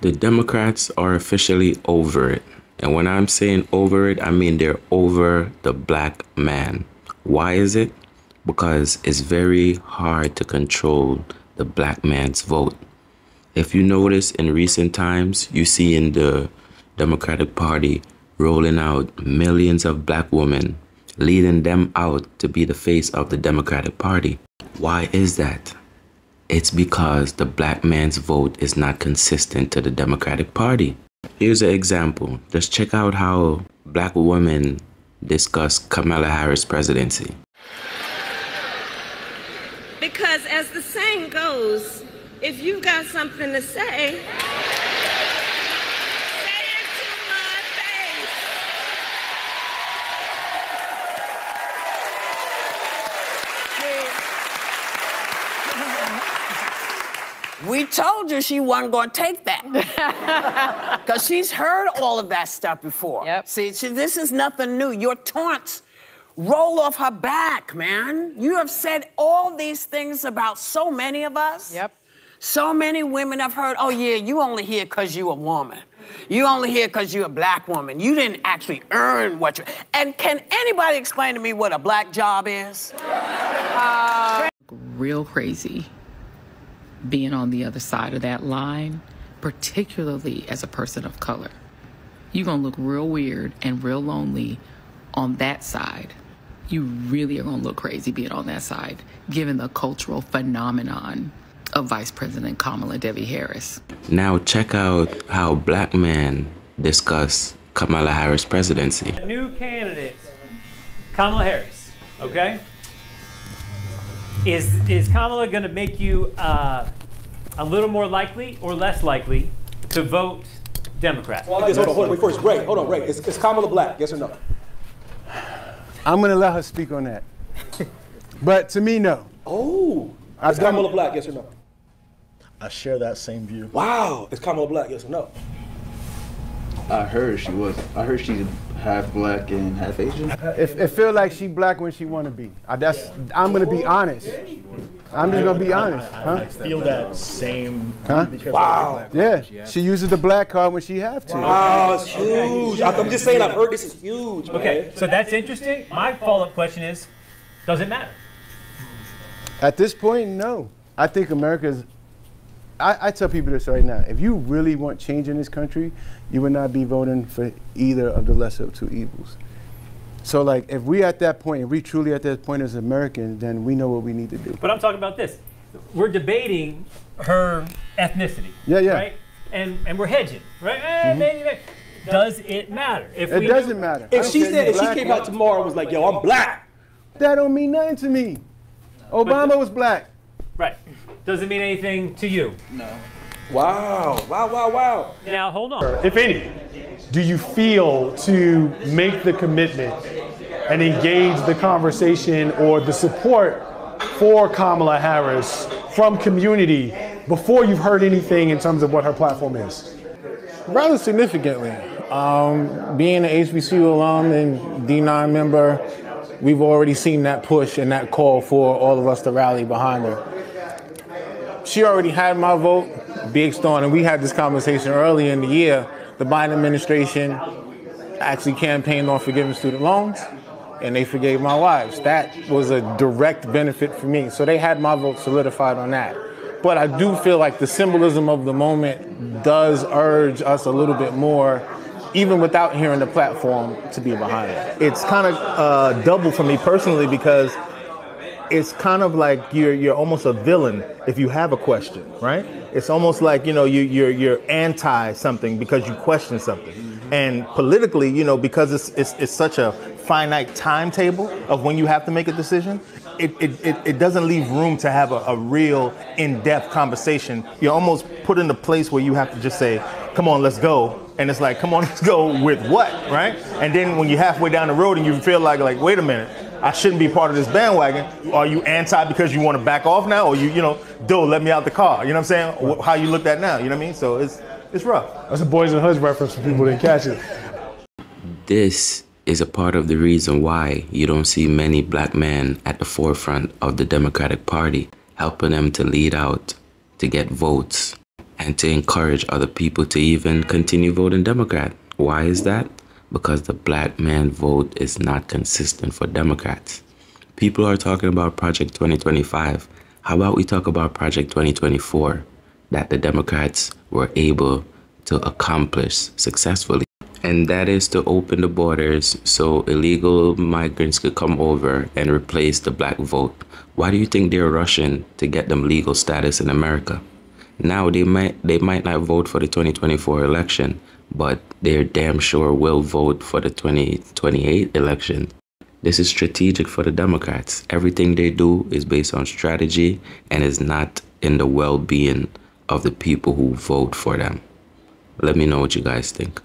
The Democrats are officially over it. And when I'm saying over it, I mean they're over the black man. Why is it? Because it's very hard to control the black man's vote. If you notice in recent times, you see in the Democratic Party rolling out millions of black women, leading them out to be the face of the Democratic Party. Why is that? It's because the black man's vote is not consistent to the Democratic Party. Here's an example. Just check out how black women discuss Kamala Harris' presidency. Because as the saying goes, if you've got something to say, We told you she wasn't going to take that. Because she's heard all of that stuff before. Yep. See, see, this is nothing new. Your taunts roll off her back, man. You have said all these things about so many of us. Yep. So many women have heard, oh, yeah, you only here because you a woman. You only here because you're a black woman. You didn't actually earn what you. And can anybody explain to me what a black job is? Uh, real crazy being on the other side of that line, particularly as a person of color. You're going to look real weird and real lonely on that side. You really are going to look crazy being on that side, given the cultural phenomenon of Vice President Kamala Devi Harris. Now check out how black men discuss Kamala Harris' presidency. New candidate, Kamala Harris. Okay. Is is Kamala going to make you uh, a little more likely or less likely to vote Democrat? Hold on, hold on, wait, first, Ray, hold on, Ray. Is, is Kamala black? Yes or no? I'm gonna let her speak on that. but to me, no. Oh, I've is Kamala black? Yes or no? I share that same view. Wow, is Kamala black? Yes or no? I heard she was. I heard she's half black and half Asian. It, it feel like she black when she wanna be. I, that's, I'm gonna be honest. I'm just gonna be honest, huh? I feel that same. Huh? Wow. Yeah, she uses the black card when she have to. Wow, it's huge. I'm just saying, I've heard this is huge. Okay, man. so that's interesting. My follow-up question is, does it matter? At this point, no. I think America's. I, I tell people this right now. If you really want change in this country, you would not be voting for either of the lesser of two evils. So, like, if we at that point, if we truly at that point as Americans, then we know what we need to do. But I'm talking about this. We're debating her ethnicity. Yeah, yeah. Right? And and we're hedging, right? Eh, maybe, maybe. Does it matter? If It we doesn't knew- matter. If she said, if she came out tomorrow and was like, yo, I'm black. that don't mean nothing to me. Obama was black. Right. Doesn't mean anything to you. No. Wow, wow, wow, wow. Now hold on. if any, do you feel to make the commitment and engage the conversation or the support for Kamala Harris from community before you've heard anything in terms of what her platform is? Rather significantly. Um, being an HBCU alum and D9 member, we've already seen that push and that call for all of us to rally behind her. She already had my vote based on, and we had this conversation earlier in the year. The Biden administration actually campaigned on forgiving student loans, and they forgave my wives. That was a direct benefit for me. So they had my vote solidified on that. But I do feel like the symbolism of the moment does urge us a little bit more, even without hearing the platform, to be behind it. It's kind of uh, double for me personally because it's kind of like you're you're almost a villain if you have a question, right? It's almost like you know you you're you're anti something because you question something, and politically, you know, because it's it's, it's such a finite timetable of when you have to make a decision. It, it, it, it doesn't leave room to have a, a real in-depth conversation. You're almost put in a place where you have to just say, come on, let's go. And it's like, come on, let's go with what, right? And then when you're halfway down the road and you feel like, like, wait a minute, I shouldn't be part of this bandwagon. Are you anti because you want to back off now, or you, you know, do let me out the car? You know what I'm saying? How you look at now? You know what I mean? So it's it's rough. That's a Boys and Hoods reference for people who didn't catch it. This is a part of the reason why you don't see many black men at the forefront of the Democratic Party, helping them to lead out to get votes. And to encourage other people to even continue voting Democrat. Why is that? Because the black man vote is not consistent for Democrats. People are talking about Project 2025. How about we talk about Project 2024 that the Democrats were able to accomplish successfully? And that is to open the borders so illegal migrants could come over and replace the black vote. Why do you think they're rushing to get them legal status in America? Now they might they might not vote for the 2024 election, but they're damn sure will vote for the 2028 election. This is strategic for the Democrats. Everything they do is based on strategy and is not in the well-being of the people who vote for them. Let me know what you guys think.